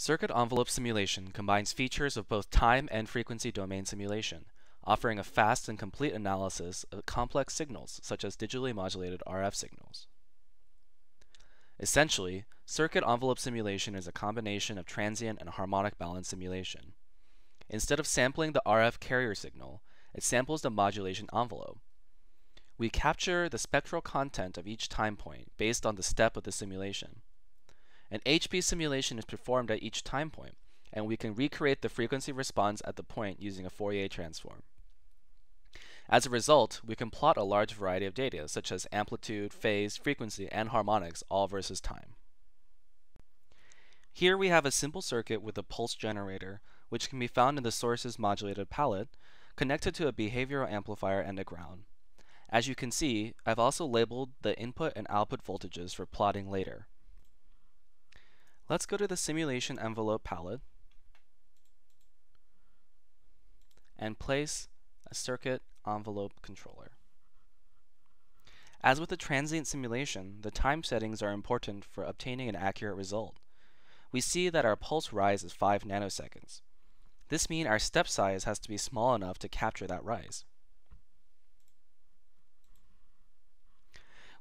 Circuit envelope simulation combines features of both time and frequency domain simulation, offering a fast and complete analysis of complex signals such as digitally modulated RF signals. Essentially, circuit envelope simulation is a combination of transient and harmonic balance simulation. Instead of sampling the RF carrier signal, it samples the modulation envelope. We capture the spectral content of each time point based on the step of the simulation. An HB simulation is performed at each time point, and we can recreate the frequency response at the point using a Fourier transform. As a result, we can plot a large variety of data, such as amplitude, phase, frequency, and harmonics, all versus time. Here we have a simple circuit with a pulse generator, which can be found in the source's modulated palette, connected to a behavioral amplifier and a ground. As you can see, I've also labeled the input and output voltages for plotting later. Let's go to the simulation envelope palette and place a circuit envelope controller. As with the transient simulation, the time settings are important for obtaining an accurate result. We see that our pulse rise is 5 nanoseconds. This means our step size has to be small enough to capture that rise.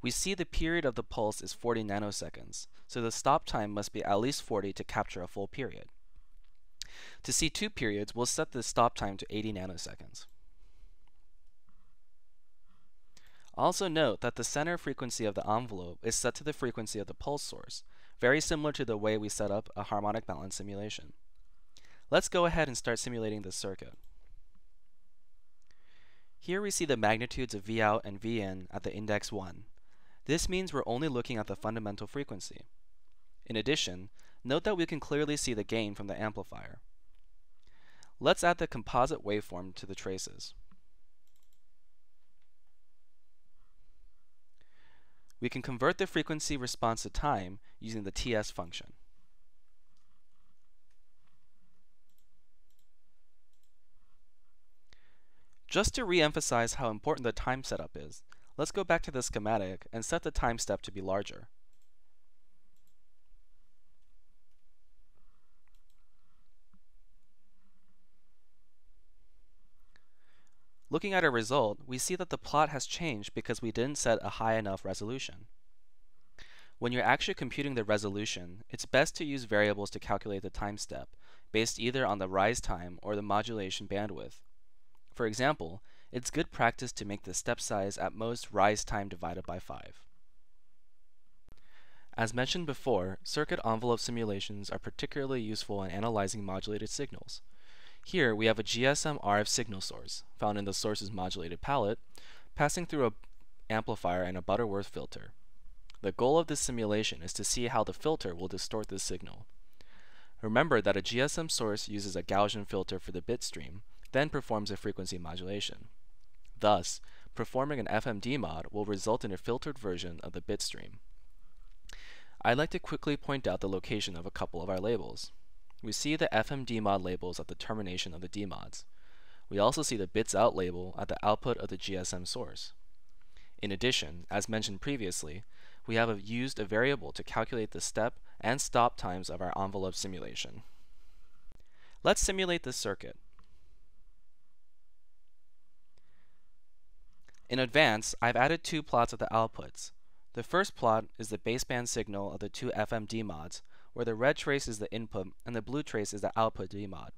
We see the period of the pulse is 40 nanoseconds, so the stop time must be at least 40 to capture a full period. To see two periods, we'll set the stop time to 80 nanoseconds. Also note that the center frequency of the envelope is set to the frequency of the pulse source, very similar to the way we set up a harmonic balance simulation. Let's go ahead and start simulating this circuit. Here we see the magnitudes of Vout and Vin at the index 1, this means we're only looking at the fundamental frequency. In addition, note that we can clearly see the gain from the amplifier. Let's add the composite waveform to the traces. We can convert the frequency response to time using the TS function. Just to re-emphasize how important the time setup is, Let's go back to the schematic and set the time step to be larger. Looking at our result, we see that the plot has changed because we didn't set a high enough resolution. When you're actually computing the resolution, it's best to use variables to calculate the time step, based either on the rise time or the modulation bandwidth. For example, it's good practice to make the step size at most rise time divided by 5. As mentioned before, circuit envelope simulations are particularly useful in analyzing modulated signals. Here we have a GSM RF signal source, found in the source's modulated palette, passing through an amplifier and a Butterworth filter. The goal of this simulation is to see how the filter will distort the signal. Remember that a GSM source uses a Gaussian filter for the bit stream, then performs a frequency modulation. Thus, performing an FM demod will result in a filtered version of the bit stream. I'd like to quickly point out the location of a couple of our labels. We see the FM demod labels at the termination of the demods. We also see the bits out label at the output of the GSM source. In addition, as mentioned previously, we have used a variable to calculate the step and stop times of our envelope simulation. Let's simulate this circuit. In advance, I've added two plots of the outputs. The first plot is the baseband signal of the two FM demods, where the red trace is the input and the blue trace is the output demod.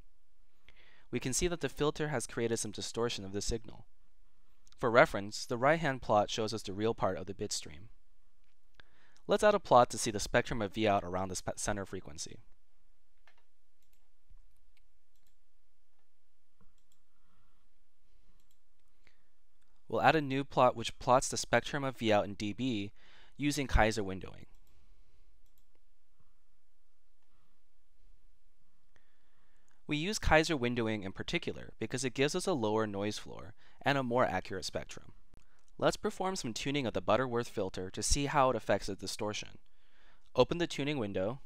We can see that the filter has created some distortion of the signal. For reference, the right-hand plot shows us the real part of the bit stream. Let's add a plot to see the spectrum of Vout around the center frequency. We'll add a new plot which plots the spectrum of Vout in dB using Kaiser windowing. We use Kaiser windowing in particular because it gives us a lower noise floor and a more accurate spectrum. Let's perform some tuning of the Butterworth filter to see how it affects the distortion. Open the tuning window,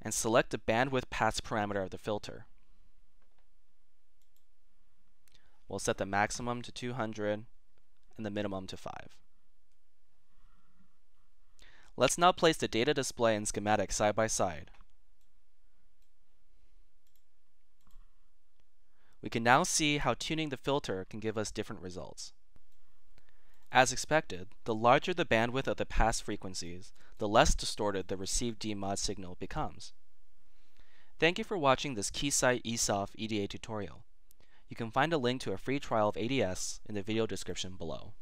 and select the bandwidth pass parameter of the filter. We'll set the maximum to 200 and the minimum to 5. Let's now place the data display and schematic side by side. We can now see how tuning the filter can give us different results. As expected, the larger the bandwidth of the pass frequencies, the less distorted the received demod signal becomes. Thank you for watching this Keysight EEsof EDA tutorial. You can find a link to a free trial of ADS in the video description below.